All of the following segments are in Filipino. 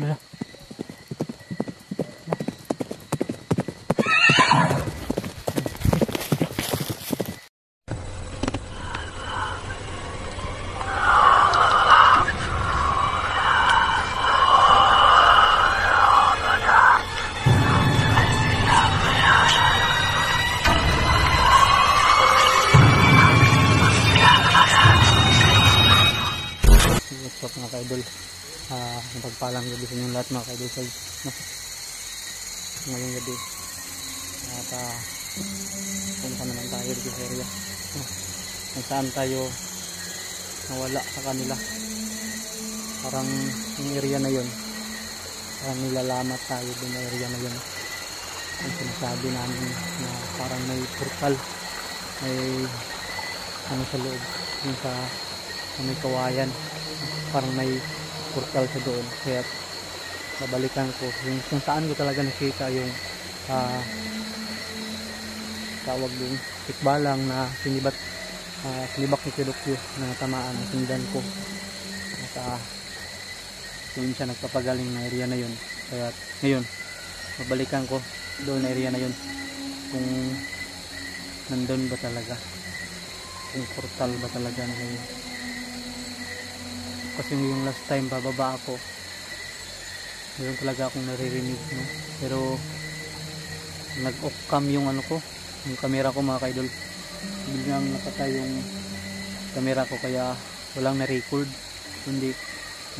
没了。Punta naman tayo dito sa area. No? Kung saan tayo nawala sa kanila. Parang yung area na yun. Parang nilalamat tayo dun sa area na yun. Ang sinasabi namin na parang may portal. May ano sa loob. Yung sa, may kawayan parang may portal sa doon kaya babalikan ko yung kung saan ko talaga nakita yung ah, tawag yung tikbalang na sinibat uh, sinibak ni Kidokyo na tamaan na sindan ko. At uh, doon siya nagpapagaling na area na yun. Kaya ngayon babalikan ko doon na area na yun. Kung nandun ba talaga? Kung portal ba talaga na yun? Kasi yung last time bababa ako. Meron talaga akong naririnig no? pero nag off cam yung ano ko yung camera ko mga kaidol. Biglang nakatay yung camera ko kaya walang na-record. Kundi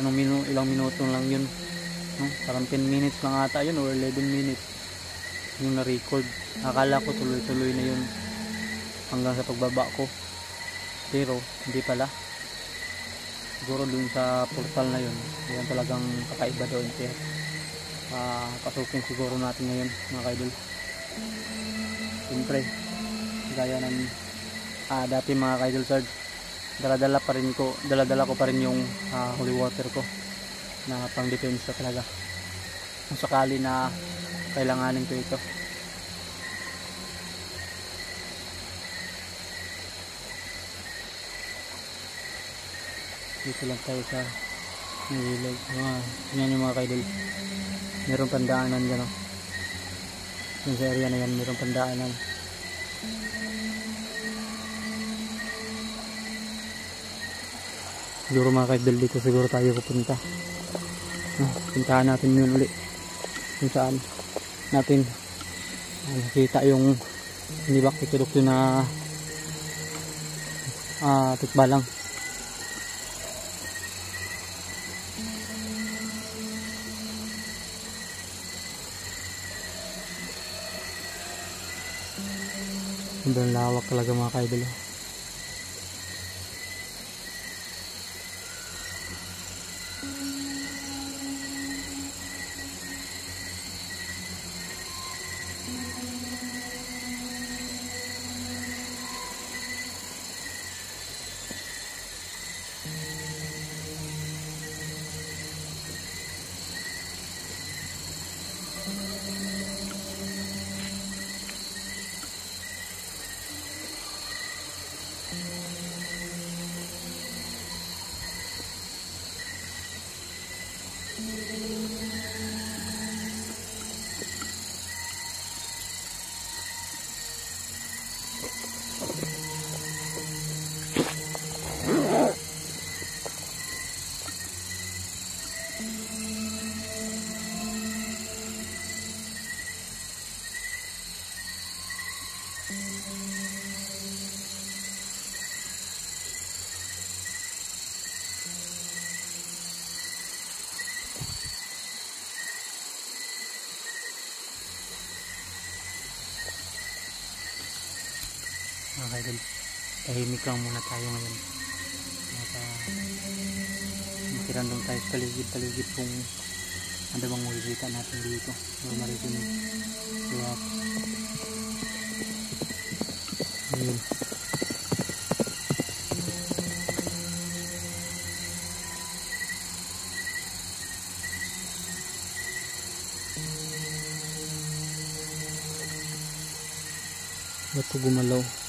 anong minu ilang minuto lang yun. No? parang 10 minutes lang ata yun or 11 minutes yung na-record. Akala ko tuloy-tuloy na yun hanggang sa pagbaba ko. Pero hindi pala. Siguro dun sa portal na yun yan talagang kakaiba doon kaya uh, pasukin siguro natin ngayon mga kaidol siyempre gaya ng ah, dati mga kaidol sard daladala pa rin ko daladala ko pa rin yung uh, holy water ko na pang depensa talaga. Kung sakali na kailanganin ko ito. Dito lang tayo sa nililog mga yan yung mga kaidol. Meron pandaanan dyan oh. Yung sa area na yan meron pandaanan. Siguro mga kaidol dito siguro tayo pupunta. Ah, puntahan natin yun uli kung saan natin ah, nakita yung nibak itulok yun na ah, tikbalang Sobrang lawak talaga mga kaidol. Mga kaidol tahimik lang muna tayo ngayon. At uh, makirandong tayo sa paligid-paligid kung ano bang makikita natin dito. Or maririnig kaya ayun. Ba't ko gumalaw?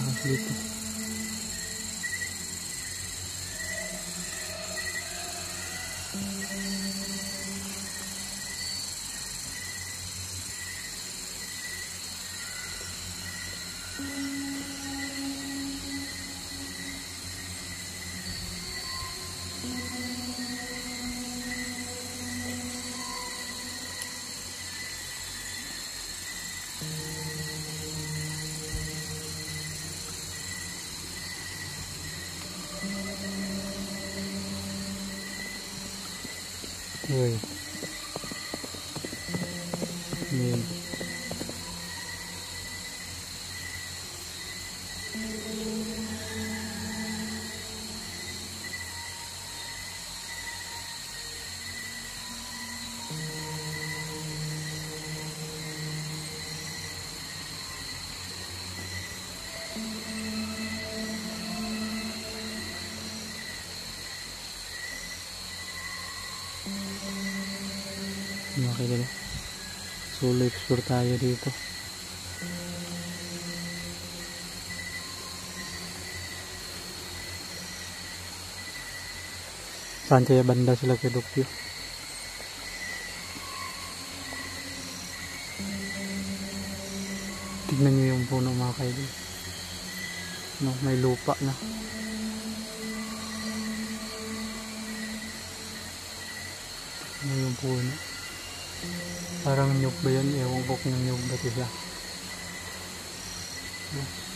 May Uy. Kailan. Solo explore tayo dito. Saan kaya banda sila kay Dokyo? Tignan nyo yung puno mga kailan. No, may lupa na. Ano yung puno? Parang nyug ba yan? Ewan ko kung nyug ba siya. No?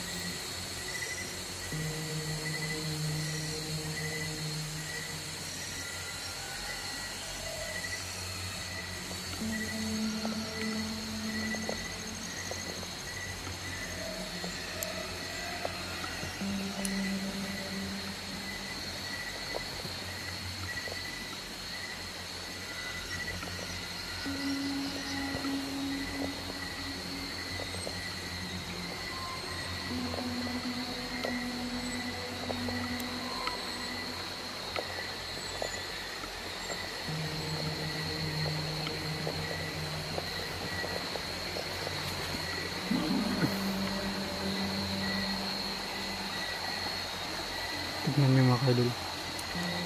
Mga kaidol.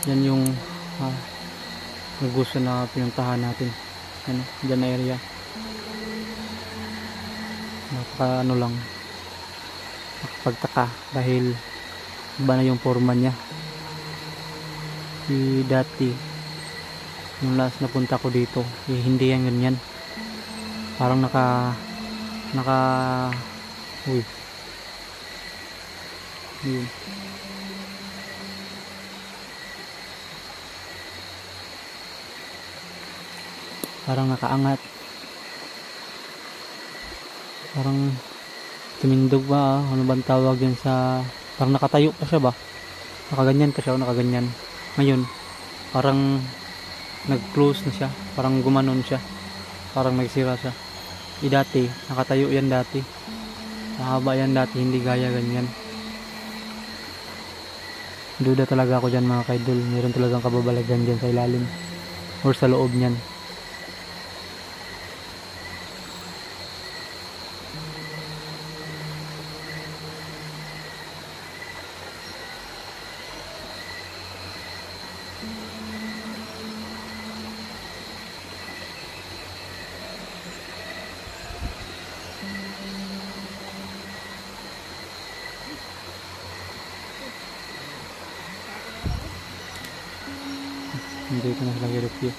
Yan yung ah, gusto na pinuntahan natin. Ano, dyan na area. Napaka ano lang. Nakapagtaka dahil iba na yung forma niya. Si dati, yung last na punta ko dito, eh, hindi yan ganyan. Parang naka, naka, uy. Yun. Parang nakaangat. Parang tumindog ba ah? ano bang tawag yan sa parang nakatayo pa siya ba? Nakaganyan pa siya o nakaganyan? Ngayon parang nag close na siya. Parang gumanon siya. Parang nagsira siya. Eh dati nakatayo yan dati. Mahaba yan dati hindi gaya ganyan. Duda talaga ako dyan mga kaidol. Meron talagang kababalagan dyan sa ilalim or sa loob niyan Hindi ko na sila review.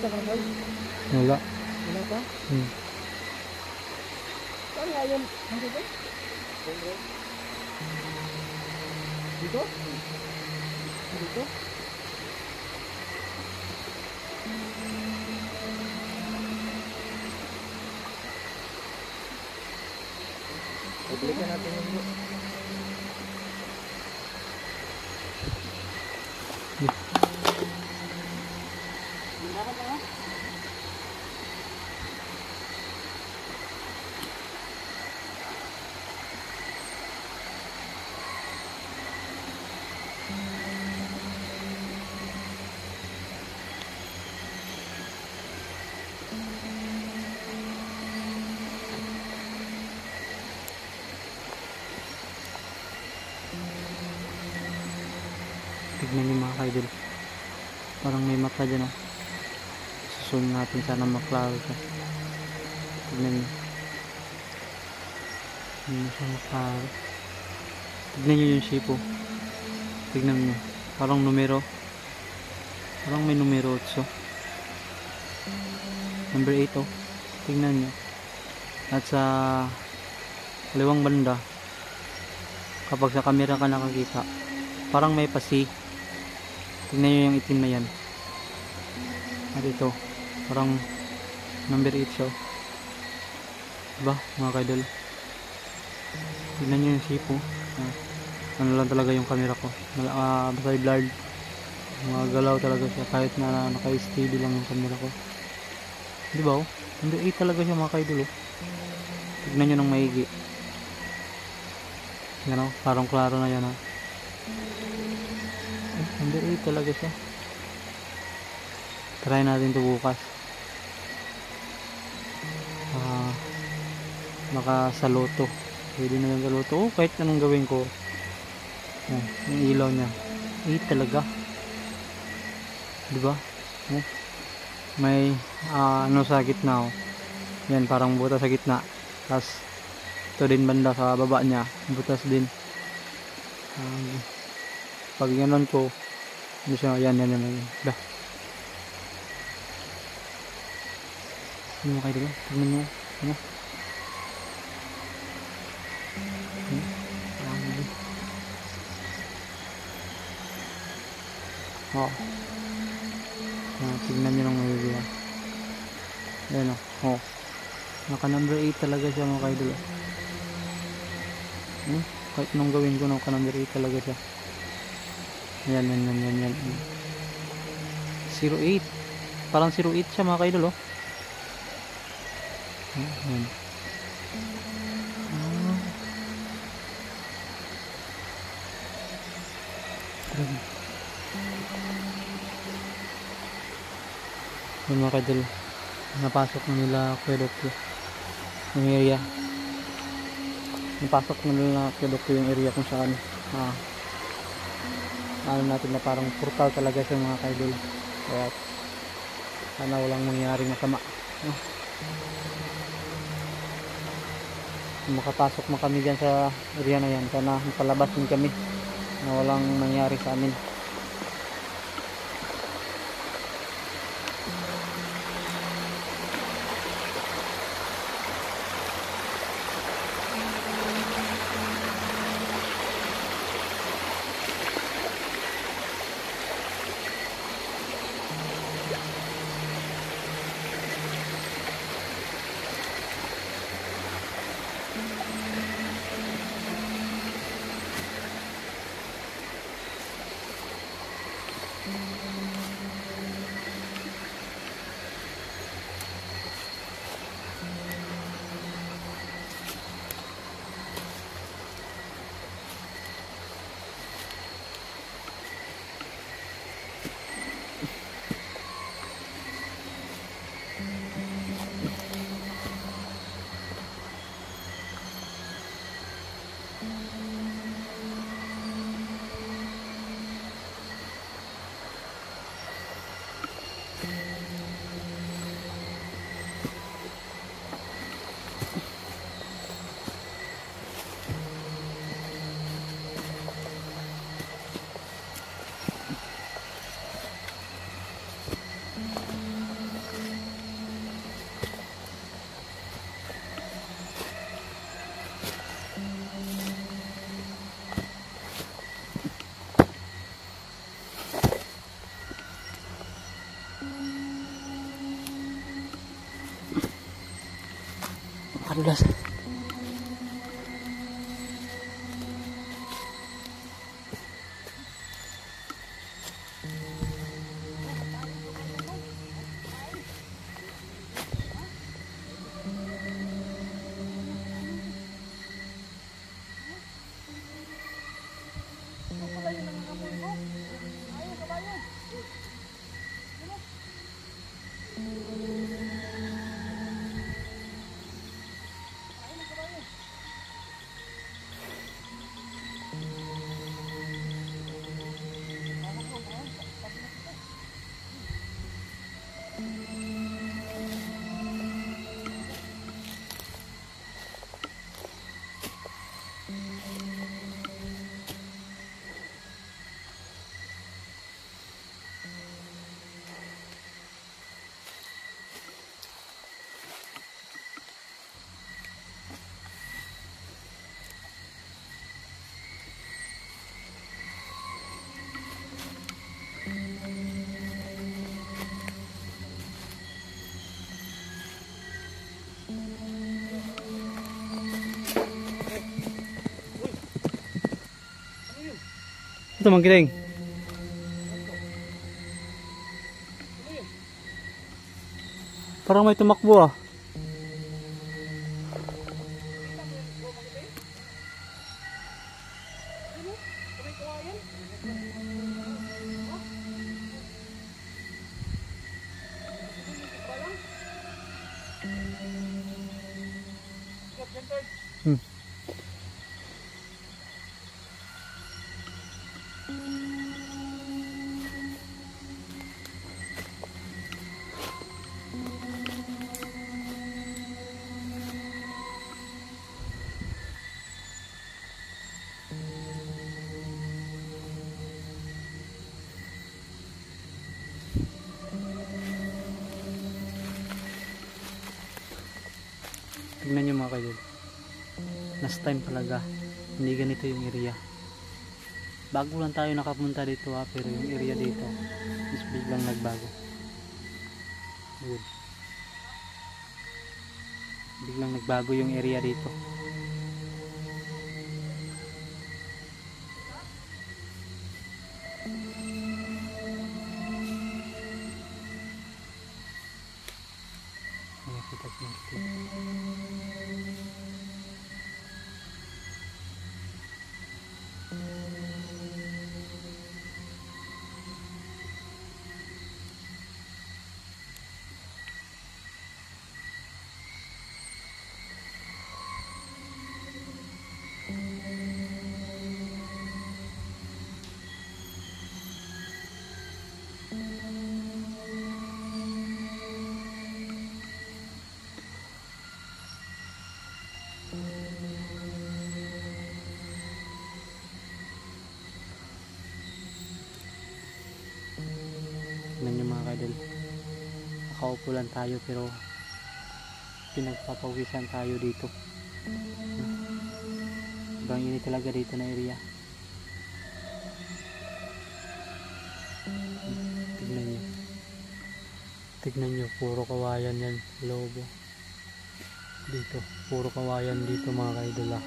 Wala. Wala pa? Hmm. Saan nga yun? Dito? Dito? Dito? Publikan natin yung Tignan niyo mga kaidol. Parang may mata dyan oh. zoom natin sana maklaro siya. Tignan nyo hindi siya maklaro. Tignan nyo yung shape oh. Tignan nyo parang numero. Parang may numero 8 number 8 oh. Tignan nyo at sa kaliwang banda kapag sa camera ka nakakita parang may pasi tignan nyo yung itim na yan. At ito parang number 8 siya. Diba mga kaidol? Tignan nyo yung shape oh. Ah, ano lang talaga yung camera ko. Mal- ah, basta blurred. Mga galaw talaga siya. Kahit na naka-steady lang yung camera ko. Di ba oh? Number 8 talaga siya mga kaidol oh. tignan nyo ng maigi. Yan oh. Parang klaro na yan oh eh, number 8 talaga siya. Try natin to bukas. Ah baka sa loto. Pwede na yung sa loto. Oh kahit anong gawin ko. Oh, yung ilaw niya. 8 talaga. Di ba oh, may ah, ano sa gitna oh. Yan parang butas sa gitna. Tapos ito din banda sa baba niya. Butas din. Um, pag ganon ko ano siya yan yan yan, yan. Ano mo kayo diba? Tignan mo. Ano? Parang hindi. Oh. Ah, tignan nyo lang mabuti ah. Ayan oh. Oh. Naka number 8 talaga siya mga kaidol. Hmm? Kahit anong gawin ko, naka number 8 talaga siya. Yan, yan, yan, yan, yan. 08. Parang 08 siya mga kaidol oh. Yan. Ah. Grabe. Yan mga kaidol. Napasok na nila aqueduct yung area. Napasok na nila aqueduct yung area kung saan ah, ano natin na parang portal talaga siya mga kaidol. Kaya sana walang mangyaring masama. No? Makapasok na kami dyan sa area na yan, sana palabas din kami na walang nangyari sa amin. Naman kiting. Parang may tumakbo ah. Last time talaga, hindi ganito yung area. Bago lang tayo nakapunta dito ha, pero yung area dito is biglang nagbago. Yun. Biglang nagbago yung area dito. Nakita ko natin. Kadol. Nakaupo lang tayo pero pinagpapawisan tayo dito. Ibang init talaga dito na area. Tignan nyo. Tignan nyo, puro kawayan yan. Lobo. Dito, puro kawayan dito mga kaidol ah.